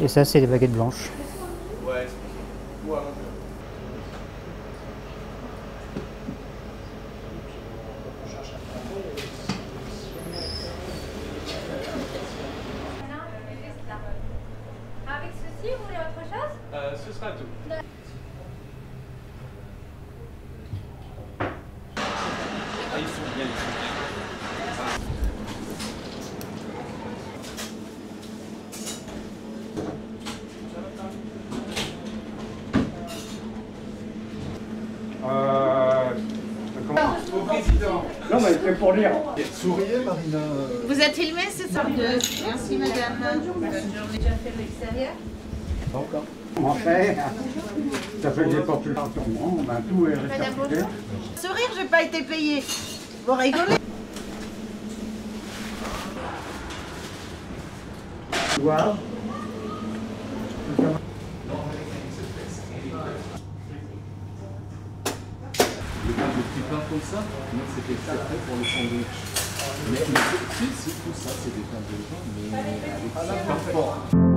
Et ça, c'est des baguettes blanches. Avec ceci, vous voulez autre chose ce sera tout. Président. Non, mais c'est pour lire. Souriez, Marina. Vous êtes filmé, c'est ça Merci madame. Bonne journée. déjà fait l'extérieur Pas encore. En fait, ça fait que j'ai pas pu le faire sur moi, ben, tout est Madame, répercuté. Sourire, j'ai pas été payée. Vous rigolez? Voir. Le pain de petit pain comme ça, moi c'était prêt pour le sandwich. Mais, si, si, tout ça c'est des pains de pain, mais avec ça.